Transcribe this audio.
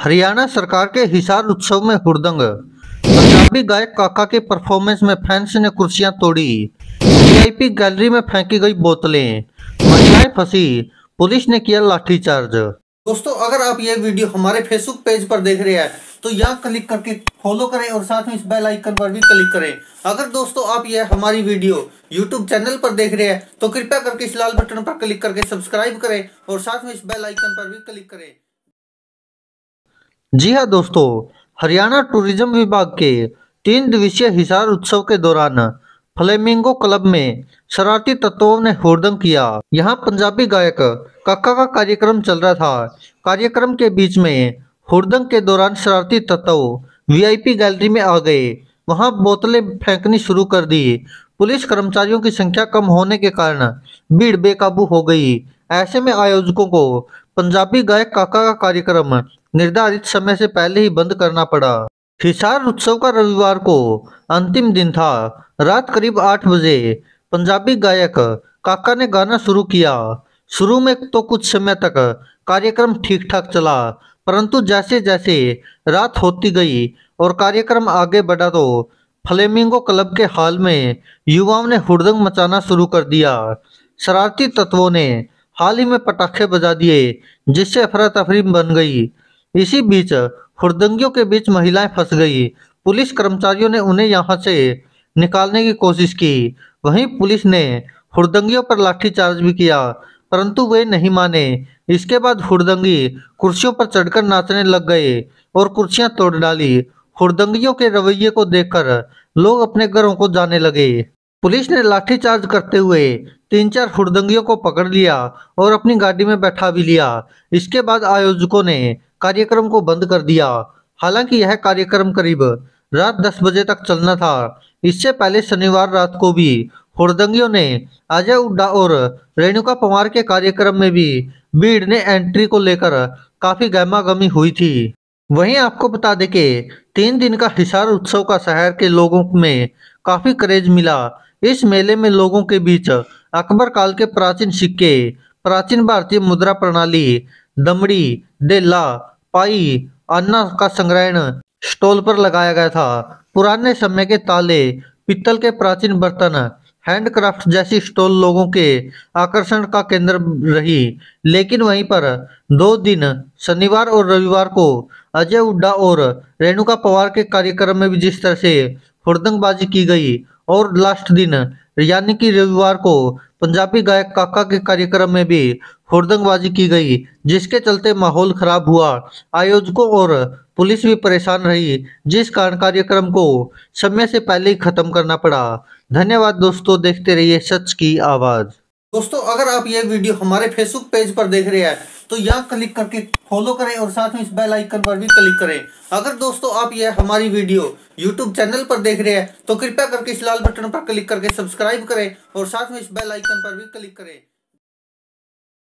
हरियाणा सरकार के हिसार उत्सव में हुड़दंग। पंजाबी गायक काका के परफॉर्मेंस में फैंस ने कुर्सियाँ तोड़ी। वीआईपी गैलरी में फेंकी गई बोतलें। महिलाएँ फंसी, पुलिस ने किया लाठीचार्ज। दोस्तों, अगर आप ये वीडियो हमारे फेसबुक पेज पर देख रहे हैं तो यहाँ क्लिक करके फॉलो करें और साथ में इस बेल आइकन पर भी क्लिक करें। अगर दोस्तों, आप यह हमारी वीडियो यूट्यूब चैनल पर देख रहे हैं तो कृपया करके इस लाल बटन पर क्लिक करके सब्सक्राइब करें और साथ में इस बेल आइकन पर भी क्लिक करें। जी हाँ दोस्तों, हरियाणा टूरिज़्म विभाग के तीन दिवसीय हिसार उत्सव के दौरान फ्लेमिंगो क्लब में शरारती तत्वों ने हुड़दंग किया। यहाँ पंजाबी गायक काका का कार्यक्रम चल रहा था। कार्यक्रम के बीच में हुड़दंग के दौरान शरारती तत्व वीआईपी गैलरी में आ गए। वहाँ बोतलें फेंकनी शुरू कर दी। पुलिस कर्मचारियों की संख्या कम होने के कारण भीड़ बेकाबू हो गई। ऐसे में आयोजकों को पंजाबी गायक काका का कार्यक्रम निर्धारित समय से पहले ही बंद करना पड़ा। हिसार उत्सव का रविवार को अंतिम दिन था। रात करीब आठ बजे पंजाबी गायक काका ने गाना शुरू किया। शुरू में तो कुछ समय तक कार्यक्रम ठीक ठाक चला, परंतु जैसे जैसे रात होती गई और कार्यक्रम आगे बढ़ा तो फ्लेमिंगो क्लब के हाल में युवाओं ने हुड़दंग मचाना शुरू कर दिया। शरारती तत्वों ने हाल ही में पटाखे बजा दिए, जिससे अफरा तफरी बन गई। इसी बीच हुड़दंगियों के बीच महिलाएँ फंस गई। पुलिस कर्मचारियों ने उन्हें यहाँ से निकालने की कोशिश की। वहीं पुलिस ने हुड़दंगियों पर लाठीचार्ज भी किया, परंतु वे नहीं माने। इसके बाद हुड़दंगी कुर्सियों पर चढ़कर नाचने लग गए और कुर्सियाँ तोड़ डाली। हुड़दंगियों के रवैये को देखकर लोग अपने घरों को जाने लगे। पुलिस ने लाठीचार्ज करते हुए तीन चार हुड़दंगियों को पकड़ लिया और अपनी गाड़ी में बैठा भी लिया। इसके बाद आयोजकों ने कार्यक्रम को बंद कर दिया। हालाँकि यह कार्यक्रम करीब रात दस बजे तक चलना था। इससे पहले शनिवार रात को भी हुड़दंगियों ने अजय उड्डा और रेणुका पवार के कार्यक्रम में भी भीड़ ने एंट्री को लेकर काफ़ी गहमा हुई थी। वहीं आपको बता दें कि तीन दिन का हिसार उत्सव का शहर के लोगों में काफ़ी क्रेज मिला। इस मेले में लोगों के बीच अकबर काल के प्राचीन सिक्के, प्राचीन भारतीय मुद्रा प्रणाली, दमड़ी, डेला, पाई, अन्ना का संग्रहण स्टॉल पर लगाया गया था। पुराने समय के ताले, पित्तल के प्राचीन बर्तन, हैंडक्राफ्ट जैसी स्टॉल लोगों के आकर्षण का केंद्र रही। लेकिन वहीं पर दो दिन, शनिवार और रविवार को अजय उड्डा और रेणुका पवार के कार्यक्रम में भी जिस तरह से हुड़दंगबाजी की गई और लास्ट दिन, यानी कि रविवार को पंजाबी गायक काका के कार्यक्रम में भी हुड़दंगबाजी की गई, जिसके चलते माहौल खराब हुआ। आयोजकों और पुलिस भी परेशान रही, जिस कारण कार्यक्रम को समय से पहले ही खत्म करना पड़ा। धन्यवाद दोस्तों, देखते रहिए सच की आवाज़। दोस्तों, अगर आप ये वीडियो हमारे फेसबुक पेज पर देख रहे हैं तो यहाँ क्लिक करके फॉलो करें और साथ में इस बेल आइकन पर भी क्लिक करें। अगर दोस्तों, आप ये हमारी वीडियो यूट्यूब चैनल पर देख रहे हैं तो कृपया करके इस लाल बटन पर क्लिक करके सब्सक्राइब करें और साथ में इस बेल आइकन पर भी क्लिक करें।